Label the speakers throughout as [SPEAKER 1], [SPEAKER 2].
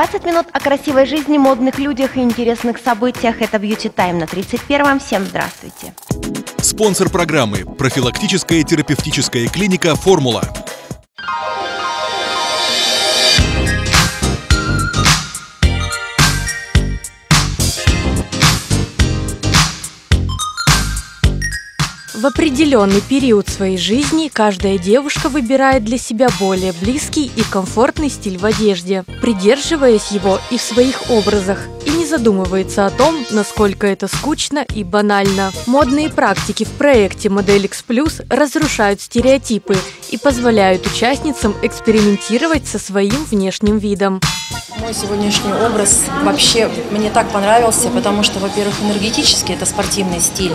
[SPEAKER 1] 20 минут о красивой жизни, модных людях и интересных событиях. Это Beauty Time на 31-м. Всем здравствуйте.
[SPEAKER 2] Спонсор программы – профилактическая терапевтическая клиника «Формула».
[SPEAKER 3] В определенный период своей жизни каждая девушка выбирает для себя более близкий и комфортный стиль в одежде, придерживаясь его и в своих образах, и не задумывается о том, насколько это скучно и банально. Модные практики в проекте Модель X Plus разрушают стереотипы и позволяют участницам экспериментировать со своим внешним видом.
[SPEAKER 4] Мой сегодняшний образ вообще мне так понравился, потому что, во-первых, энергетически это спортивный стиль.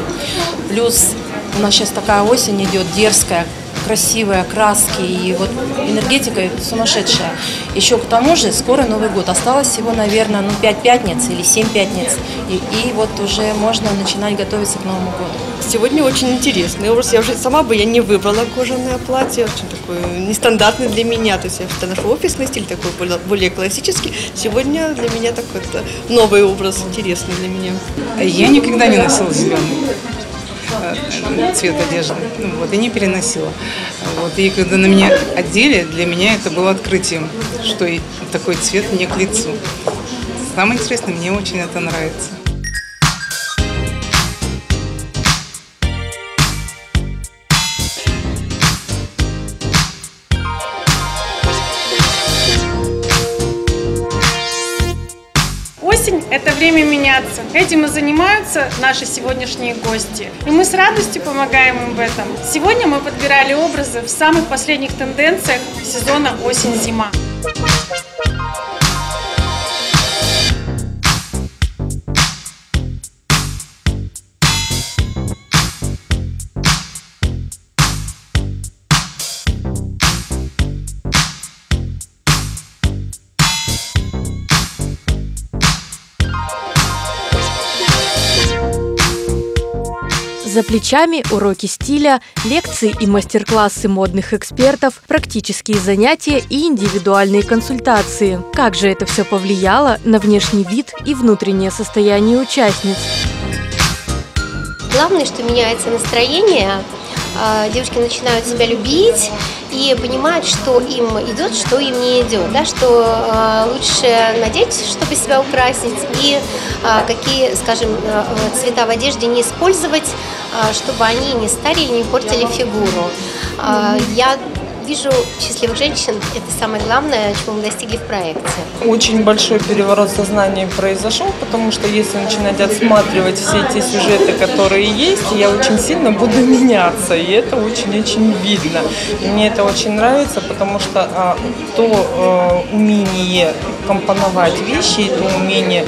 [SPEAKER 4] Плюс у нас сейчас такая осень идет дерзкая, красивые краски и вот энергетика сумасшедшая. Еще к тому же скоро Новый год. Осталось всего, наверное, ну, 5 пятниц или 7 пятниц. И, и вот уже можно начинать готовиться к Новому году.
[SPEAKER 5] Сегодня очень интересный образ. Я уже сама бы я не выбрала кожаное платье, очень такой нестандартный для меня. То есть я всегда ношу офисный стиль, такой более, более классический. Сегодня для меня такой новый образ, интересный для меня.
[SPEAKER 6] Я никогда не носила зеленый. Э, цвет одежды. Ну, вот, и не переносила. Вот, и когда на меня одели, для меня это было открытием, что такой цвет мне к лицу. Самое интересное, мне очень это нравится.
[SPEAKER 7] Время меняться. Этим и занимаются наши сегодняшние гости. И мы с радостью помогаем им в этом. Сегодня мы подбирали образы в самых последних тенденциях сезона осень-зима.
[SPEAKER 3] За плечами уроки стиля, лекции и мастер-классы модных экспертов, практические занятия и индивидуальные консультации. Как же это все повлияло на внешний вид и внутреннее состояние участниц?
[SPEAKER 8] Главное, что меняется настроение, девушки начинают себя любить и понимают, что им идет, что им не идет, да, что э, лучше надеть, чтобы себя украсить, и э, какие, скажем, э, цвета в одежде не использовать, чтобы они не старили, не портили фигуру. Я вижу счастливых женщин. Это самое главное, чего мы достигли в проекте.
[SPEAKER 9] Очень большой переворот сознания произошел, потому что если начинать отсматривать все эти сюжеты, которые есть, я очень сильно буду меняться. И это очень-очень видно. И мне это очень нравится, потому что а, то а, умение компоновать вещи, то умение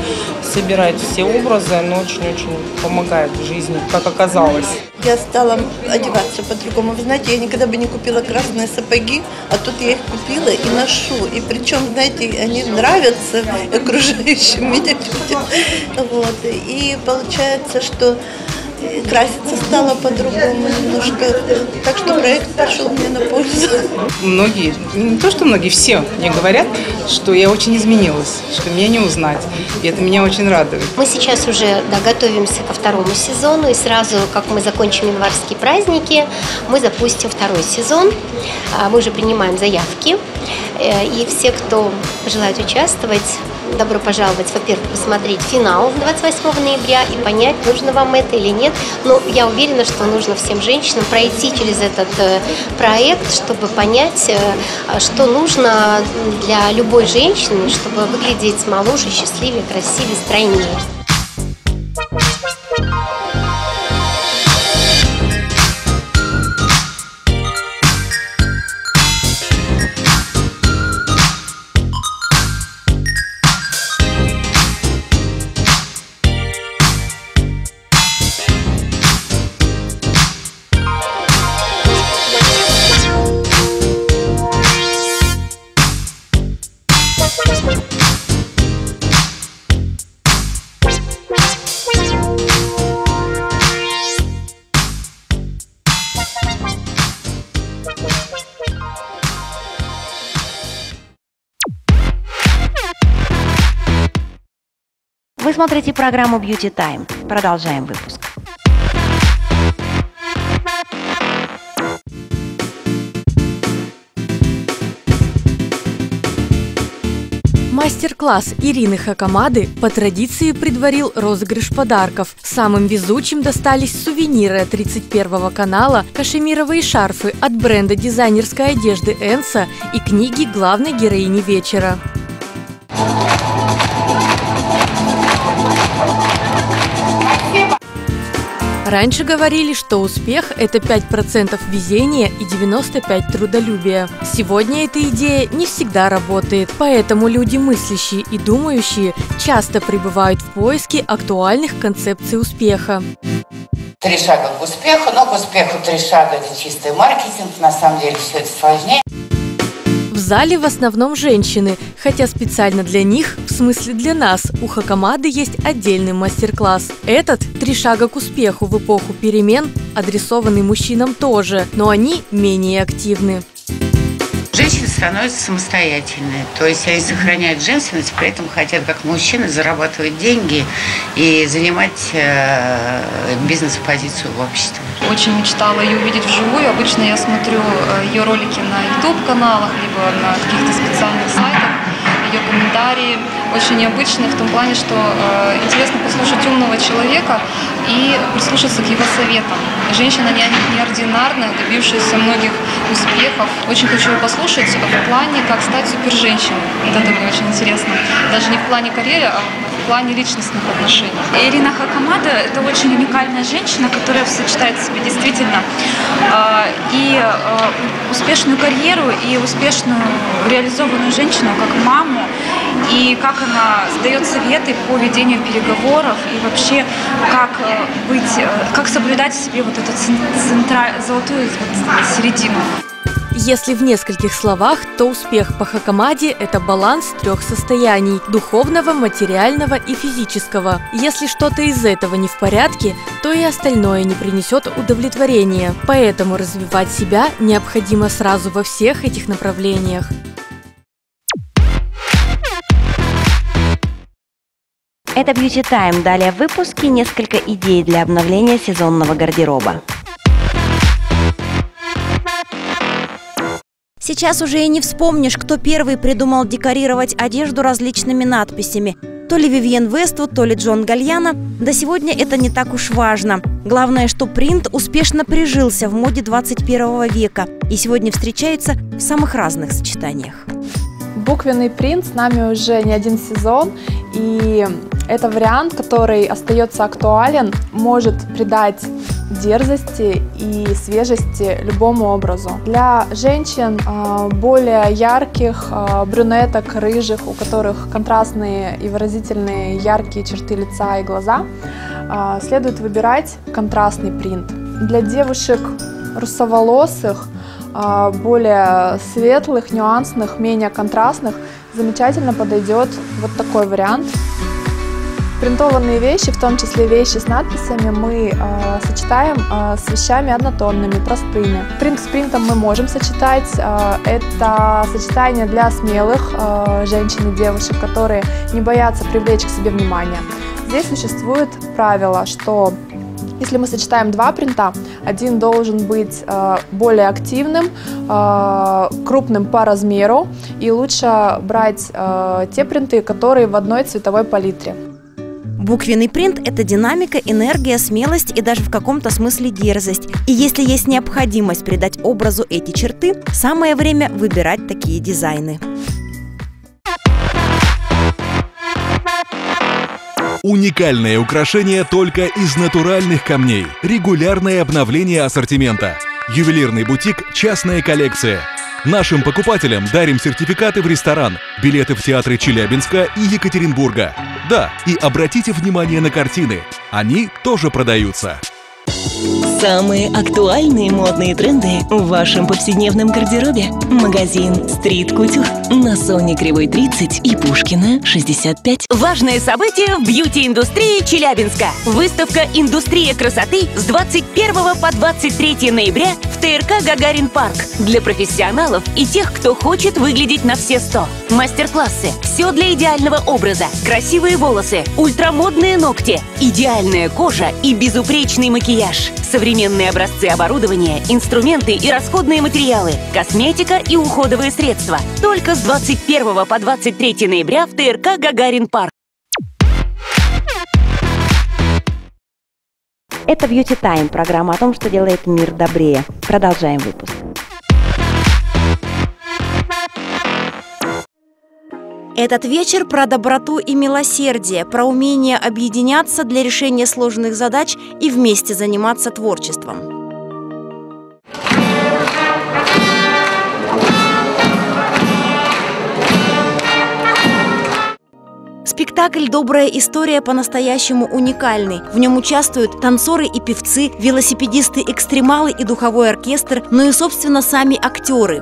[SPEAKER 9] собирать все образы, оно очень-очень помогает в жизни, как оказалось.
[SPEAKER 10] Я стала одеваться по-другому. Вы знаете, я никогда бы не купила красные сапоги, а тут я их купила и ношу. И причем, знаете, они нравятся окружающим меня людям. Вот. И получается, что краситься стало по-другому немножко. Так что проект пошел мне на пользу.
[SPEAKER 6] Многие, не то что многие, все мне говорят, что я очень изменилась, что меня не узнать. И это меня очень радует.
[SPEAKER 8] Мы сейчас уже да, готовимся ко второму сезону, и сразу, как мы закончим январские праздники, мы запустим второй сезон. А, мы уже принимаем заявки, э, и все, кто желает участвовать, добро пожаловать, во-первых, посмотреть финал 28 ноября и понять, нужно вам это или нет. Но я уверена, что нужно всем женщинам пройти через этот э, проект, чтобы понять, э, что нужно для любой женщины, чтобы выглядеть моложе, счастливее, красивее, стройнее.
[SPEAKER 1] Смотрите программу Beauty Time. Продолжаем выпуск.
[SPEAKER 3] Мастер-класс Ирины Хакамады по традиции предварил розыгрыш подарков. Самым везучим достались сувениры от 31 канала, кашемировые шарфы от бренда дизайнерской одежды Энса и книги главной героини вечера. Раньше говорили, что успех – это 5% везения и 95% трудолюбия. Сегодня эта идея не всегда работает, поэтому люди мыслящие и думающие часто пребывают в поиске актуальных концепций успеха.
[SPEAKER 11] Три шага к успеху, но к успеху три шага – это чистый маркетинг, на самом деле все это сложнее.
[SPEAKER 3] Зале в основном женщины, хотя специально для них, в смысле для нас, у Хакамады есть отдельный мастер-класс. Этот «Три шага к успеху» в эпоху перемен, адресованный мужчинам тоже, но они менее активны
[SPEAKER 11] женщины становятся самостоятельные. То есть они сохраняют женственность, при этом хотят, как мужчины, зарабатывать деньги и занимать э, бизнес-позицию в обществе.
[SPEAKER 12] Очень мечтала ее увидеть вживую. Обычно я смотрю э, ее ролики на YouTube-каналах, либо на каких-то специальных сайтах ее комментарии очень необычные в том плане, что э, интересно послушать умного человека и прислушаться к его советам. Женщина не, неординарная, добившаяся многих успехов. Очень хочу ее послушать в плане, как стать суперженщиной. Вот это мне очень интересно. Даже не в плане карьеры, а в плане личностных отношений.
[SPEAKER 13] Ирина Хакамада – это очень уникальная женщина, которая сочетает в себе действительно э, и э, успешную карьеру, и успешную реализованную женщину, как маму, и как она сдает советы по ведению переговоров, и вообще как э, быть, э, как соблюдать в себе вот эту центра, золотую вот, середину.
[SPEAKER 3] Если в нескольких словах, то успех по Хакамаде – это баланс трех состояний – духовного, материального и физического. Если что-то из этого не в порядке, то и остальное не принесет удовлетворения. Поэтому развивать себя необходимо сразу во всех этих направлениях.
[SPEAKER 1] Это Beauty Time. Далее в выпуске несколько идей для обновления сезонного гардероба.
[SPEAKER 14] Сейчас уже и не вспомнишь, кто первый придумал декорировать одежду различными надписями. То ли Вивьен Вествуд, то ли Джон Гальяна. Да сегодня это не так уж важно. Главное, что принт успешно прижился в моде 21 века и сегодня встречается в самых разных сочетаниях.
[SPEAKER 15] Буквенный принт с нами уже не один сезон, и это вариант, который остается актуален, может придать дерзости и свежести любому образу. Для женщин а, более ярких, а, брюнеток, рыжих, у которых контрастные и выразительные яркие черты лица и глаза, а, следует выбирать контрастный принт. Для девушек русоволосых, более светлых, нюансных, менее контрастных замечательно подойдет вот такой вариант. Принтованные вещи, в том числе вещи с надписями, мы э, сочетаем э, с вещами однотонными, простыми. Принт с принтом мы можем сочетать. Э, это сочетание для смелых э, женщин и девушек, которые не боятся привлечь к себе внимание. Здесь существует правило, что если мы сочетаем два принта, один должен быть э, более активным, э, крупным по размеру, и лучше брать э, те принты, которые в одной цветовой палитре.
[SPEAKER 14] Буквенный принт – это динамика, энергия, смелость и даже в каком-то смысле дерзость. И если есть необходимость придать образу эти черты, самое время выбирать такие дизайны.
[SPEAKER 2] Уникальное украшение только из натуральных камней. Регулярное обновление ассортимента. Ювелирный бутик «Частная коллекция». Нашим покупателям дарим сертификаты в ресторан, билеты в театры Челябинска и Екатеринбурга. Да, и обратите внимание на картины. Они тоже продаются.
[SPEAKER 16] Самые актуальные модные тренды в вашем повседневном гардеробе. Магазин Street Couture на Соне Кривой 30 и Пушкина 65.
[SPEAKER 17] Важное событие в бьюти-индустрии Челябинска. Выставка «Индустрия красоты» с 21 по 23 ноября в ТРК «Гагарин Парк» для профессионалов и тех, кто хочет выглядеть на все сто. Мастер-классы. Все для идеального образа. Красивые волосы, ультрамодные ногти, идеальная кожа и безупречный макияж. Современные образцы оборудования, инструменты и расходные материалы, косметика и уходовые средства. Только с 21 по 23 ноября в ТРК «Гагарин Парк».
[SPEAKER 1] Это Beauty Time, программа о том, что делает мир добрее. Продолжаем выпуск.
[SPEAKER 14] Этот вечер про доброту и милосердие, про умение объединяться для решения сложных задач и вместе заниматься творчеством. Спектакль «Добрая история» по-настоящему уникальный. В нем участвуют танцоры и певцы, велосипедисты-экстремалы и духовой оркестр, но и, собственно, сами актеры.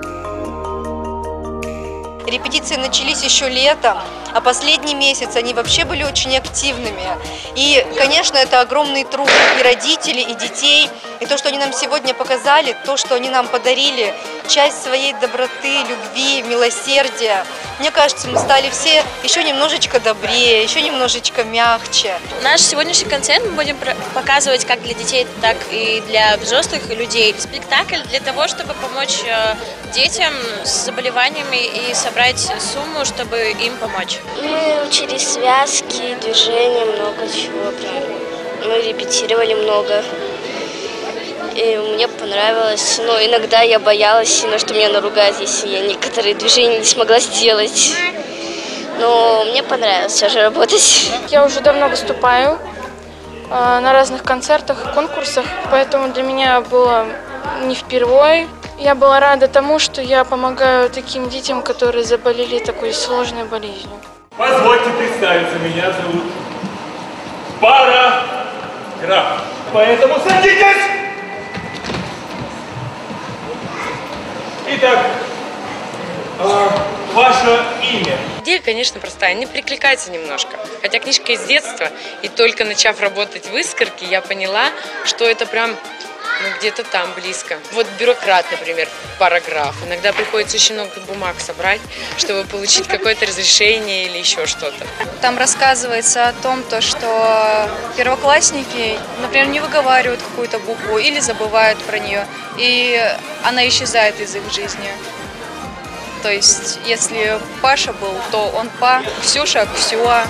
[SPEAKER 18] Репетиции начались еще летом, а последний месяц они вообще были очень активными. И, конечно, это огромный труд и родителей, и детей. И то, что они нам сегодня показали, то, что они нам подарили, часть своей доброты, любви, милосердия. Мне кажется, мы стали все еще немножечко добрее, еще немножечко мягче.
[SPEAKER 19] Наш сегодняшний концерт мы будем показывать как для детей, так и для взрослых людей. Спектакль для того, чтобы помочь э, детям с заболеваниями и собрать сумму, чтобы им помочь.
[SPEAKER 20] Мы учили связки, движения, много чего прям. Мы репетировали много. И мне понравилось. Но иногда я боялась сильно, что меня наругают, если я некоторые движения не смогла сделать. Но мне понравилось все же работать.
[SPEAKER 21] Я уже давно выступаю э, на разных концертах, конкурсах, поэтому для меня было не впервые. Я была рада тому, что я помогаю таким детям, которые заболели такой сложной болезнью.
[SPEAKER 22] Позвольте представиться, меня зовут Параграф. Поэтому садитесь! Итак, э, ваше имя?
[SPEAKER 23] Идея, конечно, простая, не прикликается немножко. Хотя книжка из детства, и только начав работать в «Искорке», я поняла, что это прям ну, где-то там, близко. Вот бюрократ, например, параграф. Иногда приходится очень много бумаг собрать, чтобы получить какое-то разрешение или еще что-то.
[SPEAKER 24] Там рассказывается о том, то, что первоклассники, например, не выговаривают какую-то букву или забывают про нее, и она исчезает из их жизни. То есть, если Паша был, то он Па, Ксюша – Ксюа.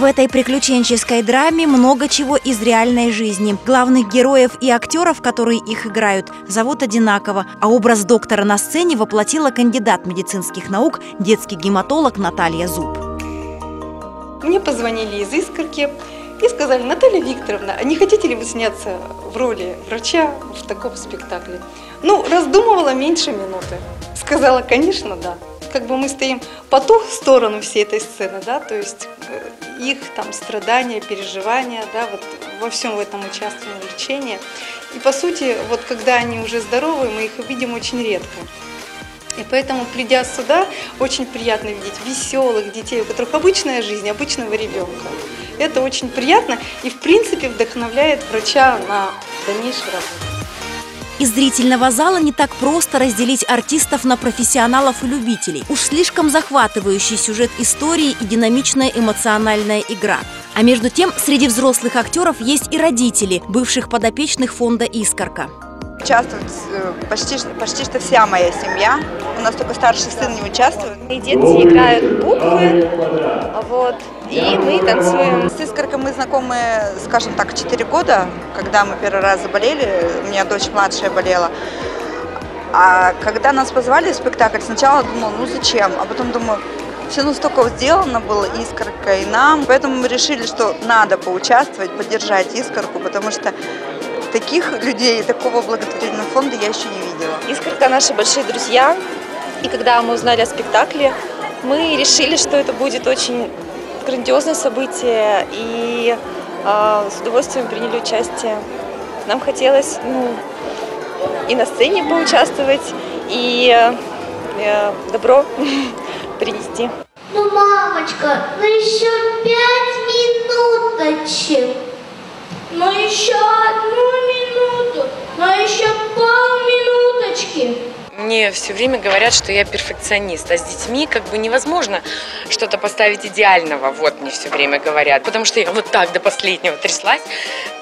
[SPEAKER 14] В этой приключенческой драме много чего из реальной жизни. Главных героев и актеров, которые их играют, зовут одинаково, а образ доктора на сцене воплотила кандидат медицинских наук, детский гематолог Наталья Зуб.
[SPEAKER 25] Мне позвонили из Искорки и сказали, Наталья Викторовна, а не хотите ли вы сняться в роли врача в таком спектакле? Ну, раздумывала меньше минуты. Сказала, конечно, да. Как бы мы стоим по ту сторону всей этой сцены, да, то есть э, их там страдания, переживания, да, вот во всем в этом участвуем в лечении. И по сути, вот когда они уже здоровы, мы их видим очень редко. И поэтому, придя сюда, очень приятно видеть веселых детей, у которых обычная жизнь, обычного ребенка. Это очень приятно и, в принципе, вдохновляет врача на дальнейшую работу.
[SPEAKER 14] Из зрительного зала не так просто разделить артистов на профессионалов и любителей. Уж слишком захватывающий сюжет истории и динамичная эмоциональная игра. А между тем, среди взрослых актеров есть и родители, бывших подопечных фонда «Искорка».
[SPEAKER 26] Участвует э, почти, почти что вся моя семья. У нас только старший сын не участвует.
[SPEAKER 27] И дети играют буквы, вот, и мы танцуем.
[SPEAKER 26] С Искоркой мы знакомы, скажем так, 4 года, когда мы первый раз заболели, у меня дочь младшая болела. А когда нас позвали в спектакль, сначала думала, ну зачем, а потом думаю, все ну столько сделано было Искорка и нам, поэтому мы решили, что надо поучаствовать, поддержать Искорку, потому что таких людей, такого благотворительного фонда я еще не видела.
[SPEAKER 27] Искорка наши большие друзья, и когда мы узнали о спектакле, мы решили, что это будет очень грандиозное событие, и э, с удовольствием приняли участие. нам хотелось ну, и на сцене поучаствовать, и э, добро принести.
[SPEAKER 20] Ну, мамочка, ну еще пять минуточек. Ну еще одну минуту. Ну еще полминуточки.
[SPEAKER 23] Мне все время говорят, что я перфекционист, а с детьми как бы невозможно что-то поставить идеального. Вот мне все время говорят, потому что я вот так до последнего тряслась.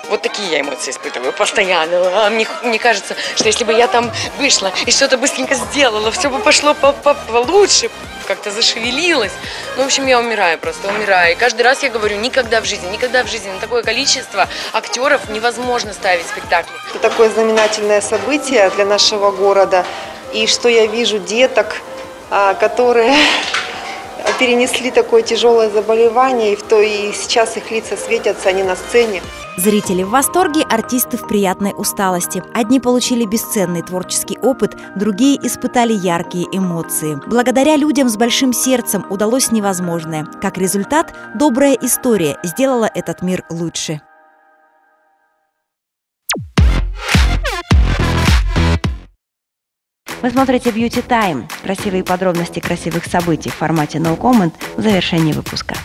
[SPEAKER 23] Вот такие я эмоции испытываю постоянно. А мне, мне кажется, что если бы я там вышла и что-то быстренько сделала, все бы пошло по -по получше, как-то зашевелилось. Ну, в общем, я умираю просто, умираю. И каждый раз я говорю, никогда в жизни, никогда в жизни на такое количество актеров невозможно ставить спектакли.
[SPEAKER 25] Это такое знаменательное событие для нашего города. И что я вижу деток, а, которые перенесли такое тяжелое заболевание, и, в то, и сейчас их лица светятся, они на сцене.
[SPEAKER 14] Зрители в восторге, артисты в приятной усталости. Одни получили бесценный творческий опыт, другие испытали яркие эмоции. Благодаря людям с большим сердцем удалось невозможное. Как результат, добрая история сделала этот мир лучше. Вы смотрите Beauty Time. Красивые подробности красивых событий в формате No Comment в завершении выпуска.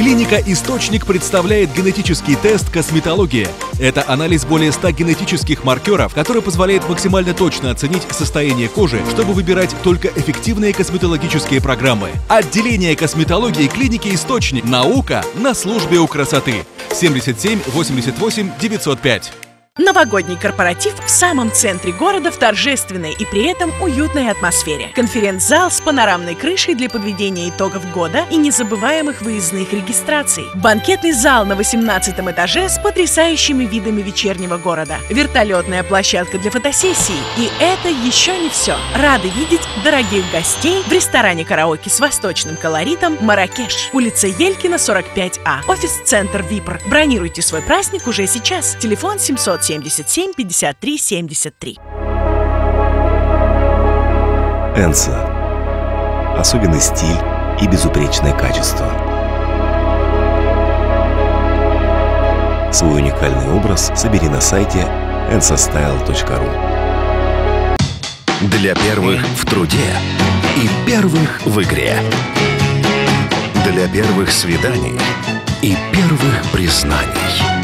[SPEAKER 2] Клиника «Источник» представляет генетический тест «Косметология». Это анализ более 100 генетических маркеров, который позволяет максимально точно оценить состояние кожи, чтобы выбирать только эффективные косметологические программы. Отделение косметологии клиники «Источник». Наука на службе у красоты. 77 88 905.
[SPEAKER 28] Новогодний корпоратив в самом центре города в торжественной и при этом уютной атмосфере. Конференц-зал с панорамной крышей для подведения итогов года и незабываемых выездных регистраций. Банкетный зал на 18 этаже с потрясающими видами вечернего города. Вертолетная площадка для фотосессий. И это еще не все. Рады видеть дорогих гостей в ресторане караоке с восточным колоритом «Маракеш». Улица Елькина, 45А. Офис-центр «Випр». Бронируйте свой праздник уже сейчас. Телефон 700 77 53 73.
[SPEAKER 9] Энса. Особенный стиль и безупречное качество. Свой уникальный образ собери на сайте ensastyle.ru
[SPEAKER 10] Для первых в труде и первых в игре. Для первых свиданий и первых признаний.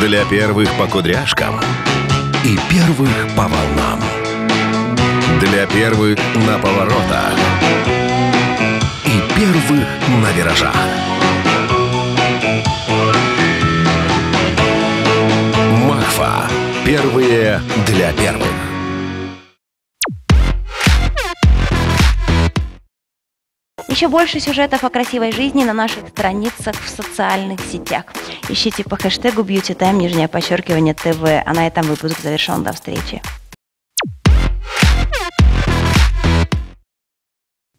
[SPEAKER 10] Для первых по кудряшкам и первых по волнам. Для первых на поворотах и первых на виражах. Макфа. Первые для первых.
[SPEAKER 18] Еще больше сюжетов о красивой жизни на наших страницах в социальных сетях. Ищите по хэштегу Beauty Time, нижнее подчеркивание ТВ. А на этом выпуск завершен. До встречи.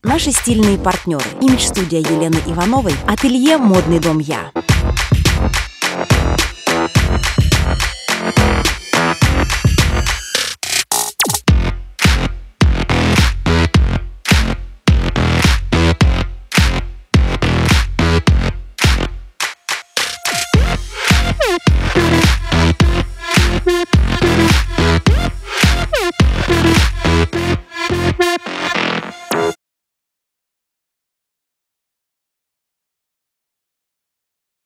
[SPEAKER 18] Наши стильные партнеры. Имидж-студия Елены Ивановой. Ателье «Модный дом Я».